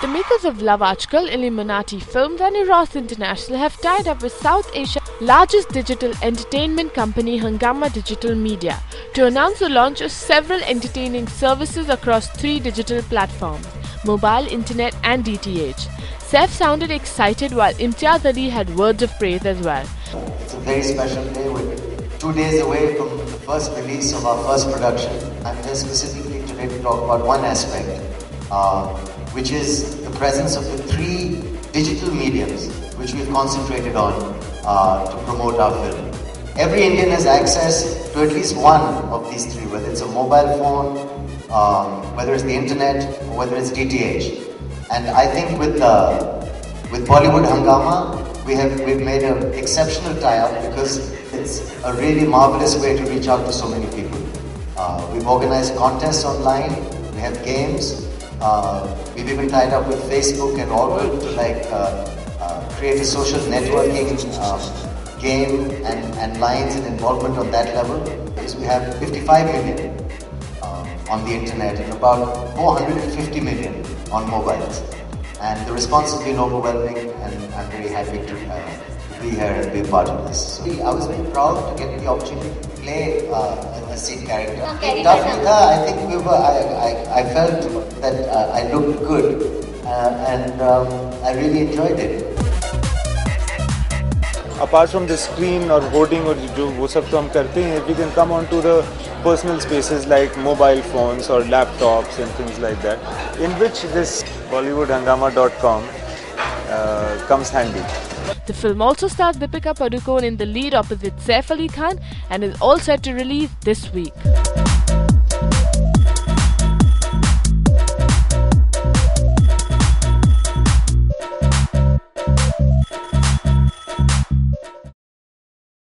The makers of Love Aajkal, Illuminati Films and Eros International have tied up with South Asia's largest digital entertainment company Hungama Digital Media to announce the launch of several entertaining services across three digital platforms mobile, internet and DTH. Saif sounded excited while Imtiaz Ali had words of praise as well. It's a very special day. We're two days away from the first release of our first production. I'm here specifically today to talk about one aspect. Uh, which is the presence of the three digital mediums which we've concentrated on uh, to promote our film. Every Indian has access to at least one of these three, whether it's a mobile phone, um, whether it's the internet, or whether it's DTH. And I think with uh, with Bollywood Hungama, we have we've made an exceptional tie-up because it's a really marvelous way to reach out to so many people. Uh, we've organized contests online. We have games. Uh, we've even tied up with Facebook and all to like uh, uh, create a social networking um, game and, and lines and involvement on that level. Is we have 55 million um, on the internet and about 450 million on mobiles. And the response has been overwhelming and I'm very happy to uh, be here and be a part of this. So I was very proud to get the opportunity play uh, a scene character. Okay, I think we were. I, I, I felt that uh, I looked good, uh, and um, I really enjoyed it. Apart from the screen और boarding और जो वो सब तो हम करते हैं we can come on the personal spaces like mobile phones or laptops and things like that, in which this BollywoodHungama.com uh, comes handy. The film also stars Deepika Padukone in the lead opposite Saif Ali Khan and is all set to release this week.